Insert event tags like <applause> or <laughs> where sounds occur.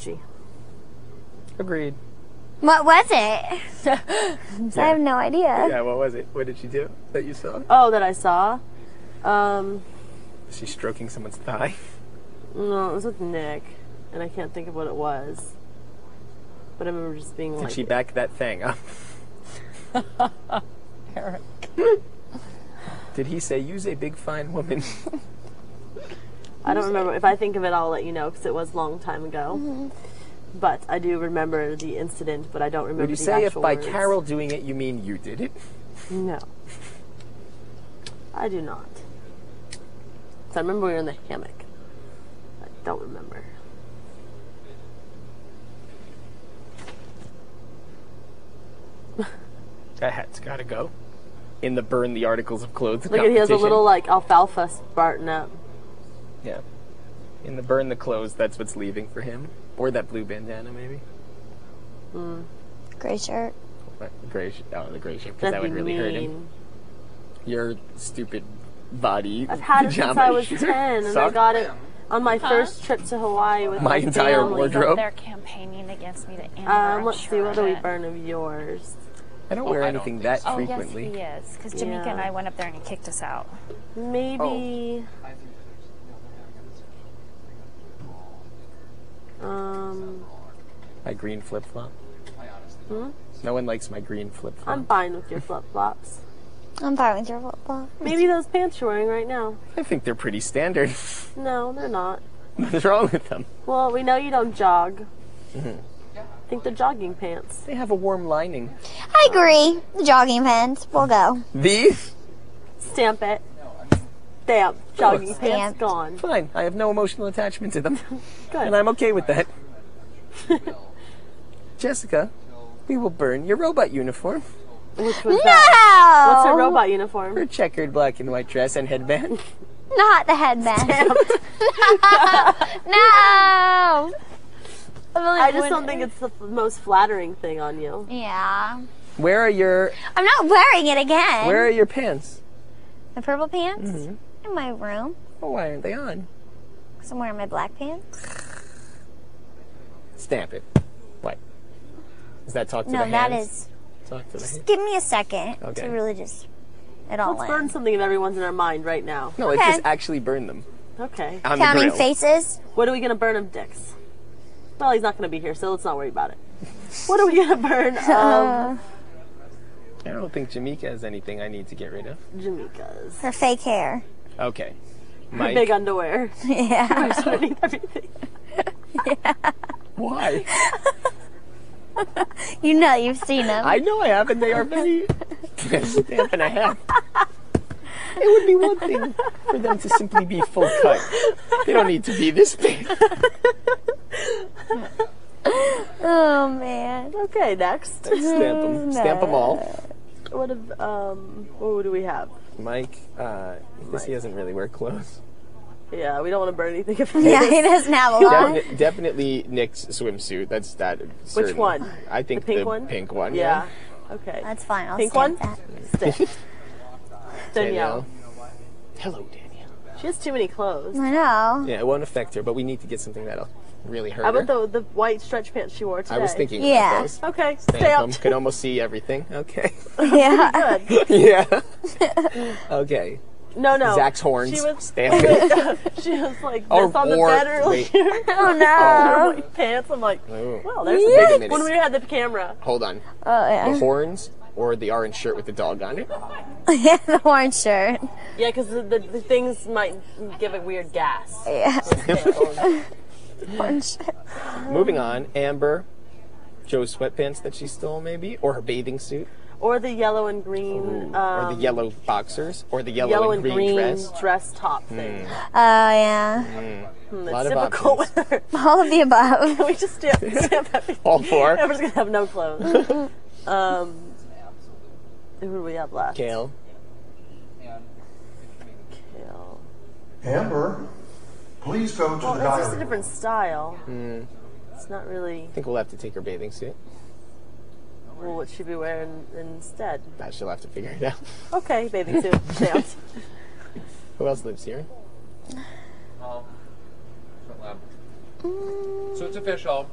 She. Agreed. What was it? <laughs> I have no idea. Yeah, what was it? What did she do that you saw? Oh, that I saw. Um, Is she stroking someone's thigh? no, it was with Nick, and I can't think of what it was. But I remember just being Did like, she back that thing up? <laughs> Eric. Did he say, use a big fine woman? <laughs> I don't remember. If I think of it, I'll let you know because it was a long time ago. Mm-hmm. But I do remember the incident, but I don't remember Would you say if by words. Carol doing it, you mean you did it? No. I do not. So I remember we were in the hammock. I don't remember. <laughs> That hat's gotta go. In the burn the articles of clothes Look at he has a little like alfalfa Spartan up. Yeah. In the burn the clothes, that's what's leaving for him. Or that blue bandana, maybe. Gray shirt. What? Gray, sh- oh, the gray shirt, because That'd that would be really hurt him. Your stupid body. I've had it since I was shirt ten, and I got it on my first trip to Hawaii with My my, entire family. wardrobe. They're campaigning against me to end Um, let's see, what do we burn of yours? I don't wear I don't anything think that Oh, yes, he is. Because Jameka and I went up there and he kicked us out. Maybe. Um, My green flip flop. Hmm? No one likes my green flip flop. I'm fine with your flip flops. I'm fine with your football. Maybe those pants you're wearing right now. I think they're pretty standard. <laughs> No, they're not. <laughs> What's wrong with them? Well, we know you don't jog. Mm-hmm. I think they're jogging pants. They have a warm lining. I agree. The jogging pants. We'll go. These? Stamp it. Stamp. Jogging pants gone. Fine. I have no emotional attachment to them. <laughs> Good. And I'm okay with that. <laughs> Jessica, we will burn your robot uniform, Which was No! that? What's her robot uniform? her checkered black and white dress and headband. <laughs> Not the headband. <laughs> no! I just don't think it's the f- most flattering thing on you. Yeah. Where are your I'm not wearing it again. Where are your pants? The purple pants? Mm-hmm. In my room. Oh, why aren't they on? Because I'm wearing my black pants. Stamp it. What? Is that talk to No, the that hands? is. Talk to the hands. Give me a second Okay. to really just. It all Let's in. burn something that everyone's in our mind right now. No, let's just actually burn them Okay. on the Counting grill. faces. What are we gonna burn of Dick's? Well, he's not gonna be here, so let's not worry about it. What are we gonna burn of <laughs> uh, um, I don't think Jameka has anything I need to get rid of. Jameka's? Her fake hair. Okay. Her big underwear. <laughs> Yeah. <laughs> Just underneath everything. Why? <laughs> you know, you've seen them. I know I have, and they are very stamp and a half. It would be one thing for them to simply be full cut. They don't need to be this big. oh, man. Okay, next. Stamp them. Stamp them all. What if, um, what do we have? Mike, uh, I guess he doesn't really wear clothes. Yeah, we don't want to burn anything of his. Yeah, <laughs> he doesn't have a lot. Defi- definitely Nick's swimsuit. That's that. certain. one? I think The pink one? pink one. Yeah. Okay. That's fine. I'll Pink stamp one? that. Stick. <laughs> Daniele. Daniele. Hello, Daniele. She has too many clothes. I know. Yeah, it won't affect her, but we need to get something that'll really hurt How her. about the the white stretch pants she wore today? I was thinking Yeah. about those. Okay, Stamp them. stamped. Could almost see everything. Okay. <laughs> Yeah. Good. yeah. okay. No, no. Zach's horns. She was, <laughs> Stamp it. <laughs> she was like Or- this on the or- bed earlier. Oh, no. <laughs> white pants. I'm like, Ooh. well, there's Wait a a big minute. when we had the camera. Hold on. Oh, The horns or the orange shirt with the dog on it? yeah, the orange shirt. Yeah, because the, the, the things might give a weird gas. Yeah. Yeah. Orange shirt. Moving on. Amber. Joe's sweatpants that she stole, maybe, or her bathing suit, or the yellow and green. Um, or the yellow boxers, or the yellow, yellow and green, green dress. dress top thing. Oh, yeah. Hmm, lot it's of difficult options. with her. <laughs> All of the above. <laughs> we just stamp, stamp everything. <laughs> All four. Amber's gonna have no clothes. um, who do we have left? Kail. Kail. Amber, please go to Well, the it's just a different style. Hmm. It's not really. I think we'll have to take her bathing suit. Well, what should we wear in, instead? That she'll have to figure it out. <laughs> Okay, bathing suit. Stamped. <laughs> Who else lives here? Um, mm. So it's official.